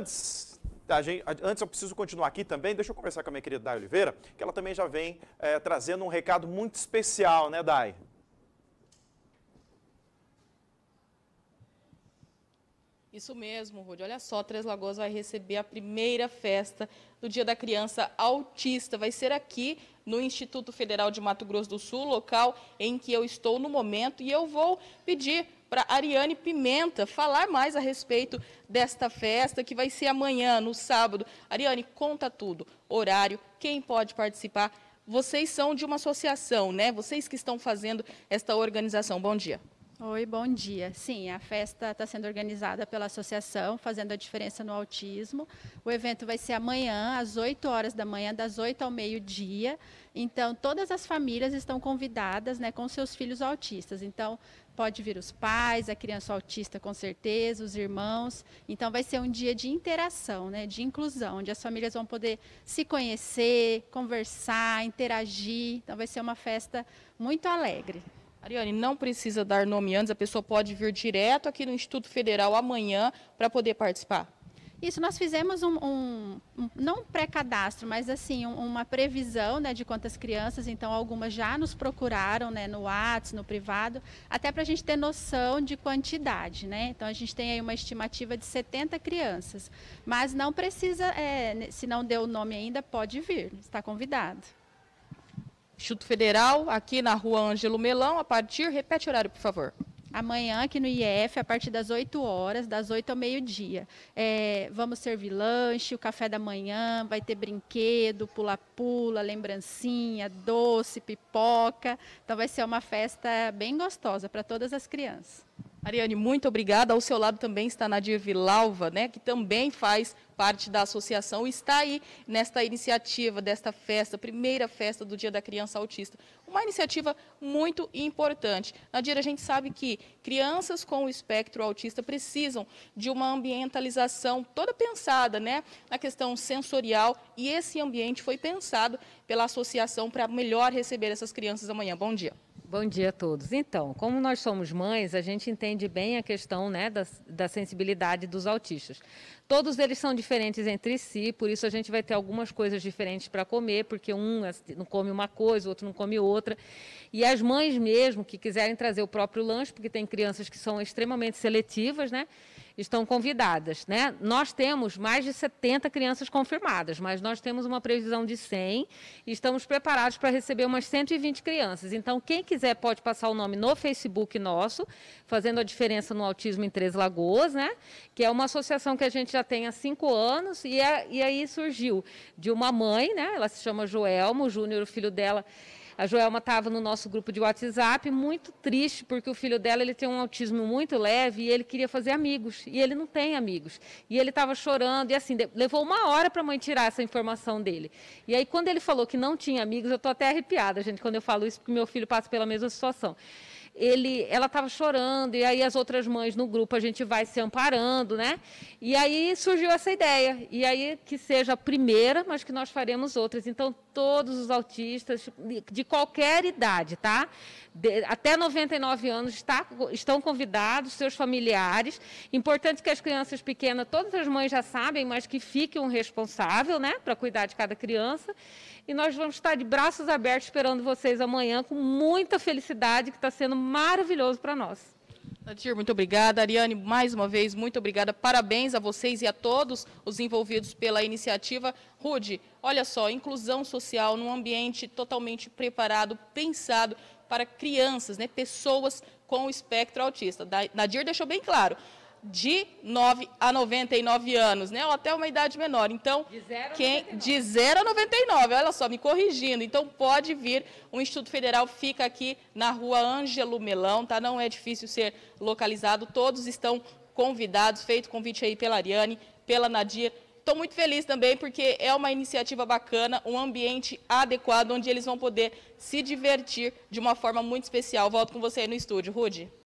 antes, Gente, antes eu preciso continuar aqui também, deixa eu conversar com a minha querida Dai Oliveira, que ela também já vem é, trazendo um recado muito especial, né, Dai? Isso mesmo, Rude. Olha só, Três Lagoas vai receber a primeira festa do Dia da Criança Autista. Vai ser aqui no Instituto Federal de Mato Grosso do Sul, local em que eu estou no momento, e eu vou pedir para Ariane Pimenta falar mais a respeito desta festa que vai ser amanhã, no sábado. Ariane, conta tudo. Horário, quem pode participar. Vocês são de uma associação, né? Vocês que estão fazendo esta organização. Bom dia. Oi, bom dia. Sim, a festa está sendo organizada pela associação Fazendo a Diferença no Autismo. O evento vai ser amanhã, às 8 horas da manhã, das 8 ao meio-dia. Então, todas as famílias estão convidadas né, com seus filhos autistas. Então, pode vir os pais, a criança autista com certeza, os irmãos. Então, vai ser um dia de interação, né, de inclusão, onde as famílias vão poder se conhecer, conversar, interagir. Então, vai ser uma festa muito alegre. Ariane, não precisa dar nome antes, a pessoa pode vir direto aqui no Instituto Federal amanhã para poder participar. Isso, nós fizemos um, um, um não pré-cadastro, mas assim, um, uma previsão né, de quantas crianças, então algumas já nos procuraram né, no WhatsApp, no privado, até para a gente ter noção de quantidade. Né? Então a gente tem aí uma estimativa de 70 crianças. Mas não precisa, é, se não deu o nome ainda, pode vir, está convidado. Instituto Federal, aqui na rua Ângelo Melão, a partir, repete o horário, por favor. Amanhã, aqui no IF, a partir das 8 horas, das 8 ao meio-dia. É, vamos servir lanche, o café da manhã, vai ter brinquedo, pula-pula, lembrancinha, doce, pipoca. Então, vai ser uma festa bem gostosa para todas as crianças. Ariane, muito obrigada. Ao seu lado também está Nadir Vilalva, né, que também faz parte da associação e está aí nesta iniciativa desta festa, primeira festa do Dia da Criança Autista. Uma iniciativa muito importante. Nadir, a gente sabe que crianças com o espectro autista precisam de uma ambientalização toda pensada, né, na questão sensorial, e esse ambiente foi pensado pela associação para melhor receber essas crianças amanhã. Bom dia. Bom dia a todos. Então, como nós somos mães, a gente entende bem a questão né, da, da sensibilidade dos autistas. Todos eles são diferentes entre si, por isso a gente vai ter algumas coisas diferentes para comer, porque um não come uma coisa, o outro não come outra. E as mães mesmo que quiserem trazer o próprio lanche, porque tem crianças que são extremamente seletivas, né? Estão convidadas. Né? Nós temos mais de 70 crianças confirmadas, mas nós temos uma previsão de 100 e estamos preparados para receber umas 120 crianças. Então, quem quiser pode passar o nome no Facebook nosso, fazendo a diferença no autismo em Três Lagoas, né? que é uma associação que a gente já tem há cinco anos, e, é, e aí surgiu de uma mãe, né? ela se chama Joelmo, Júnior, o filho dela a Joelma estava no nosso grupo de WhatsApp, muito triste, porque o filho dela ele tem um autismo muito leve e ele queria fazer amigos. E ele não tem amigos. E ele estava chorando, e assim, levou uma hora para a mãe tirar essa informação dele. E aí, quando ele falou que não tinha amigos, eu estou até arrepiada, gente, quando eu falo isso, porque meu filho passa pela mesma situação ele, ela estava chorando, e aí as outras mães no grupo a gente vai se amparando, né? E aí surgiu essa ideia. E aí que seja a primeira, mas que nós faremos outras. Então, todos os autistas, de qualquer idade, tá? De, até 99 anos está, estão convidados, seus familiares. Importante que as crianças pequenas, todas as mães já sabem, mas que fique um responsável, né? Para cuidar de cada criança. E nós vamos estar de braços abertos esperando vocês amanhã com muita felicidade, que está sendo maravilhoso para nós. Nadir, muito obrigada. Ariane, mais uma vez, muito obrigada. Parabéns a vocês e a todos os envolvidos pela iniciativa. Rude, olha só, inclusão social num ambiente totalmente preparado, pensado para crianças, né, pessoas com espectro autista. Nadir deixou bem claro, de 9 a 99 anos, né? Ou até uma idade menor. Então, de 0 quem de 0 a 99, olha só, me corrigindo. Então, pode vir. O Instituto Federal fica aqui na Rua Ângelo Melão, tá? Não é difícil ser localizado. Todos estão convidados, feito convite aí pela Ariane, pela Nadir. Estou muito feliz também porque é uma iniciativa bacana, um ambiente adequado onde eles vão poder se divertir de uma forma muito especial. Volto com você aí no estúdio, Rude.